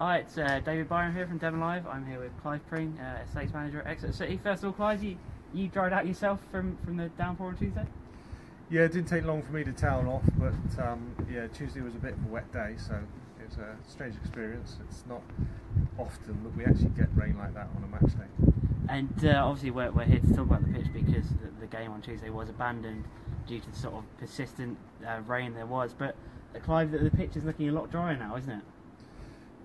Hi, it's uh, David Byron here from Devon Live. I'm here with Clive Pring, uh, Estates Manager at Exeter City. First of all, Clive, you, you dried out yourself from, from the downpour on Tuesday? Yeah, it didn't take long for me to towel off, but um, yeah, Tuesday was a bit of a wet day, so it was a strange experience. It's not often that we actually get rain like that on a match day. And uh, obviously, we're, we're here to talk about the pitch because the, the game on Tuesday was abandoned due to the sort of persistent uh, rain there was. But uh, Clive, the, the pitch is looking a lot drier now, isn't it?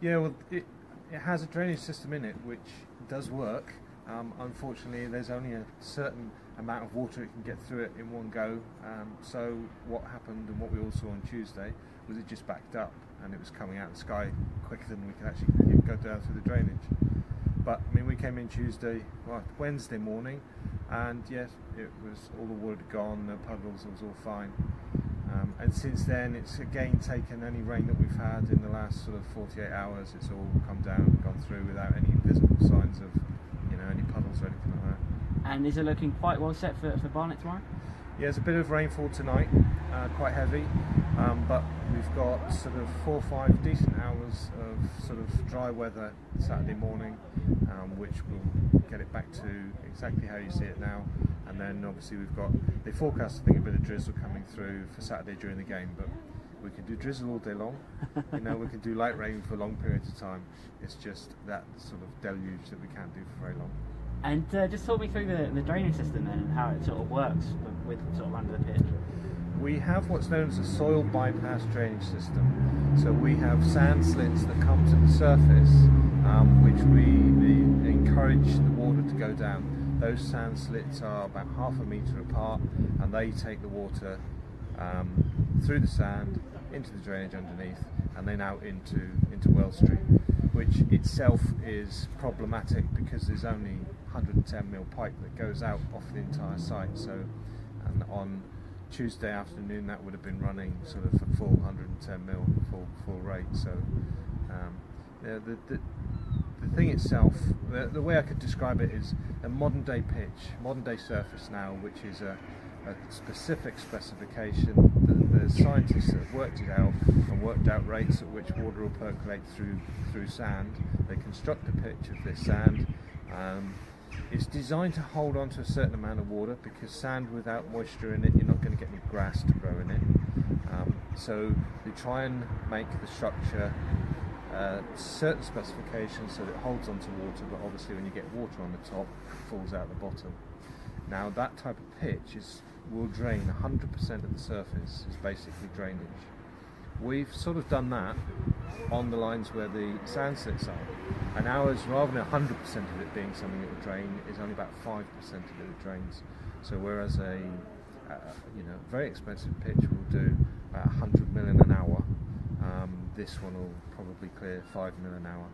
Yeah, well, it, it has a drainage system in it which does work. Um, unfortunately, there's only a certain amount of water it can get through it in one go. Um, so what happened and what we all saw on Tuesday was it just backed up and it was coming out of the sky quicker than we could actually go down through the drainage. But I mean, we came in Tuesday, well, Wednesday morning, and yes, it was all the water gone, the puddles, it was all fine. Since then, it's again taken any rain that we've had in the last sort of 48 hours. It's all come down and gone through without any visible signs of, you know, any puddles or anything like that. And is it looking quite well set for, for Barnet tomorrow? Yeah, there's a bit of rainfall tonight, uh, quite heavy, um, but we've got sort of four or five decent hours of sort of dry weather Saturday morning, um, which will get it back to exactly how you see it now. And then obviously we've got they forecast I think a bit of drizzle coming through for Saturday during the game, but we can do drizzle all day long. you know, we can do light rain for long periods of time. It's just that sort of deluge that we can't do for very long. And uh, just talk me through the, the drainage system then and how it sort of works with, with sort of under the pitch. We have what's known as a soil bypass drainage system. So we have sand slits that come to the surface, um, which we, we encourage the water to go down. Those sand slits are about half a metre apart, and they take the water um, through the sand into the drainage underneath, and then out into into Wells Street, which itself is problematic because there's only 110 mil pipe that goes out off the entire site. So, and on Tuesday afternoon that would have been running sort of full 110 mil full full rate. So, um, the, the, the the thing itself, the, the, way I could describe it is a modern day pitch, modern day surface now, which is a, a specific specification. The, the, scientists have worked it out and worked out rates at which water will percolate through through sand. They construct a pitch of this sand. Um, it's designed to hold on to a certain amount of water because sand without moisture in it, you're not going to get any grass to grow in it. Um, so they try and make the structure uh, certain specifications so that it holds onto water, but obviously when you get water on the top, it falls out the bottom. Now that type of pitch is will drain 100% of the surface is basically drainage. We've sort of done that on the lines where the sand slits are. And ours, rather than 100% of it being something that will drain, is only about 5% of it that drains. So whereas a uh, you know very expensive pitch will do about 100 million an hour, um, this one will probably clear 5 million an hour.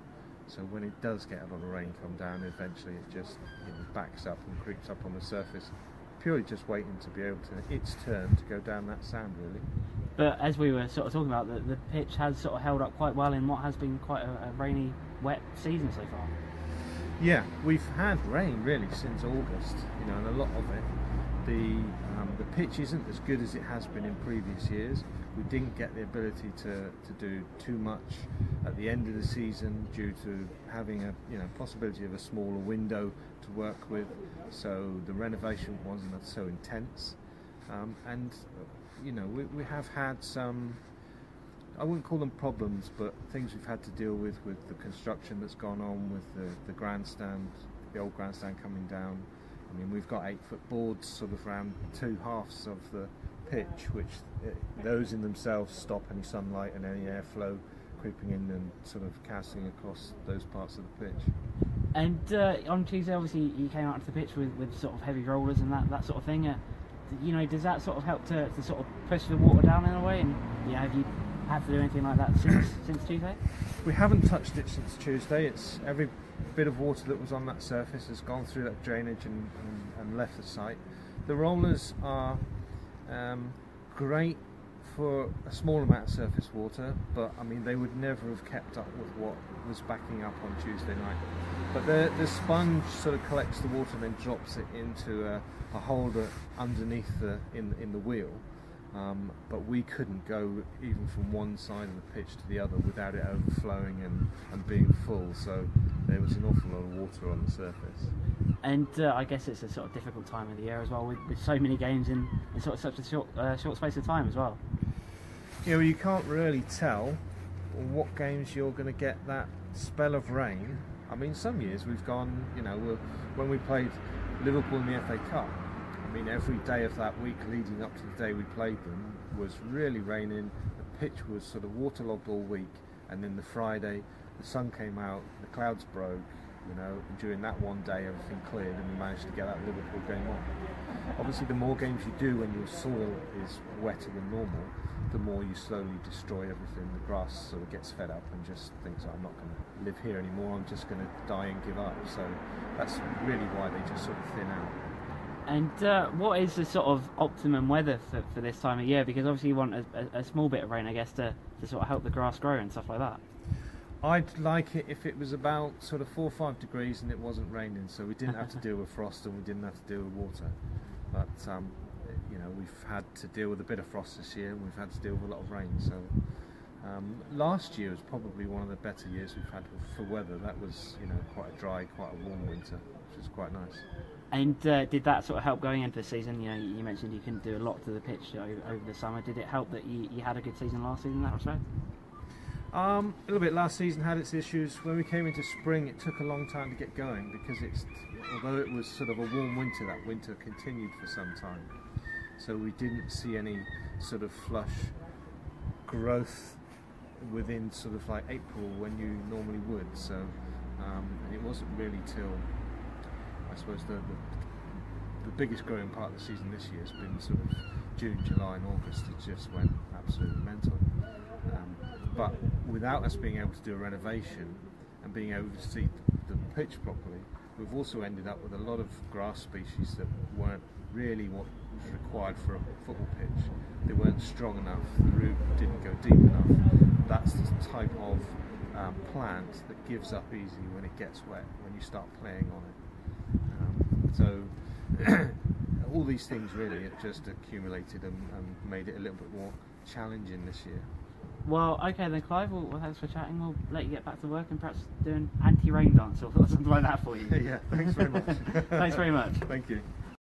So when it does get a lot of rain come down, eventually it just you know, backs up and creeps up on the surface, purely just waiting to be able to its turn to go down that sand really. But as we were sort of talking about, the, the pitch has sort of held up quite well in what has been quite a, a rainy, wet season so far. Yeah, we've had rain really since August, you know, and a lot of it. The um, the pitch isn't as good as it has been in previous years. We didn't get the ability to, to do too much at the end of the season due to having a you know possibility of a smaller window to work with. So the renovation wasn't so intense, um, and you know, we, we have had some, I wouldn't call them problems, but things we've had to deal with with the construction that's gone on with the, the grandstand, the old grandstand coming down. I mean, we've got eight foot boards sort of around two halves of the pitch, which uh, those in themselves stop any sunlight and any airflow creeping in and sort of casting across those parts of the pitch. And uh, on Tuesday, obviously, you came out to the pitch with, with sort of heavy rollers and that, that sort of thing. Uh, you know, does that sort of help to, to sort of push the water down in a way? And yeah, have you had to do anything like that since since Tuesday? We haven't touched it since Tuesday. It's every bit of water that was on that surface has gone through that drainage and, and, and left the site. The rollers are um, great for a small amount of surface water, but I mean they would never have kept up with what was backing up on Tuesday night. But the the sponge sort of collects the water and then drops it into a, a holder underneath the in in the wheel, Um, but we couldn't go even from one side of the pitch to the other without it overflowing and, and being full. So there was an awful lot of water on the surface. And uh, I guess it's a sort of difficult time of the year as well, with, with so many games in, in sort of such a short uh, short space of time as well. You know, you can't really tell what games you're going to get that spell of rain. I mean, some years we've gone, you know, when we played Liverpool in the FA Cup, I mean, every day of that week leading up to the day we played them was really raining. The pitch was sort of waterlogged all week, and then the Friday, the sun came out, the clouds broke. You know, during that one day, everything cleared, and we managed to get that Liverpool game on. Obviously, the more games you do when your soil is wetter than normal, the more you slowly destroy everything. The grass sort of gets fed up and just thinks, oh, I'm not going to live here anymore. I'm just going to die and give up. So that's really why they just sort of thin out. And uh, what is the sort of optimum weather for, for this time of year? Because obviously you want a, a, small bit of rain, I guess, to, to sort of help the grass grow and stuff like that. I'd like it if it was about sort of four or five degrees and it wasn't raining, so we didn't have to deal with frost and we didn't have to deal with water. But um, you know, we've had to deal with a bit of frost this year and we've had to deal with a lot of rain. So um, last year was probably one of the better years we've had for weather. That was you know quite a dry, quite a warm winter, which was quite nice. And uh, did that sort of help going into the season? You know, you mentioned you couldn't do a lot to the pitch over, over the summer. Did it help that you, you, had a good season last season in that respect? Um, a little bit. Last season had its issues. When we came into spring, it took a long time to get going because it's although it was sort of a warm winter, that winter continued for some time. So we didn't see any sort of flush growth within sort of like April when you normally would. So um, it wasn't really till I suppose the, the, the biggest growing part of the season this year has been sort of June, July, and August. It just went absolutely mental. Um, but without us being able to do a renovation and being able to see the pitch properly, we've also ended up with a lot of grass species that weren't really what was required for a football pitch. They weren't strong enough, the root didn't go deep enough. That's the type of um, plant that gives up easy when it gets wet, when you start playing on it. Um, so all these things really it just accumulated and, and, made it a little bit more challenging this year. Well, okay then, Clive. Well, well, thanks for chatting. We'll let you get back to work and perhaps do an anti-rain dance or something like that for you. yeah, thanks very much. thanks very much. Thank you.